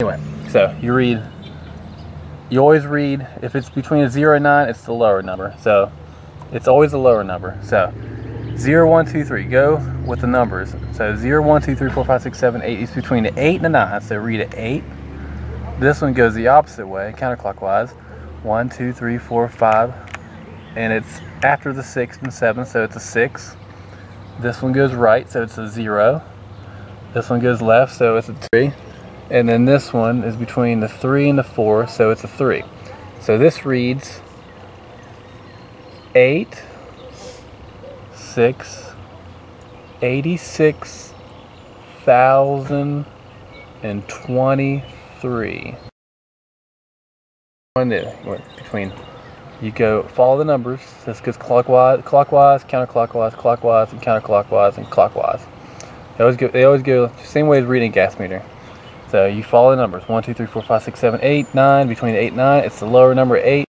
Anyway, so you read, you always read, if it's between a 0 and 9, it's the lower number. So it's always the lower number. So 0, 1, 2, 3, go with the numbers. So 0, 1, 2, 3, 4, 5, 6, 7, 8 is between the 8 and the 9. So read it 8. This one goes the opposite way, counterclockwise. 1, 2, 3, 4, 5. And it's after the 6 and 7, so it's a 6. This one goes right, so it's a 0. This one goes left, so it's a 3. And then this one is between the 3 and the 4, so it's a 3. So this reads 8, 6, 86,023. One there, between you go follow the numbers. This goes clockwise, clockwise, counterclockwise, clockwise, and counterclockwise, and clockwise. They always go. They always go same way as reading a gas meter. So you follow the numbers 1, 2, 3, 4, 5, 6, 7, 8, 9. Between 8 and 9, it's the lower number 8.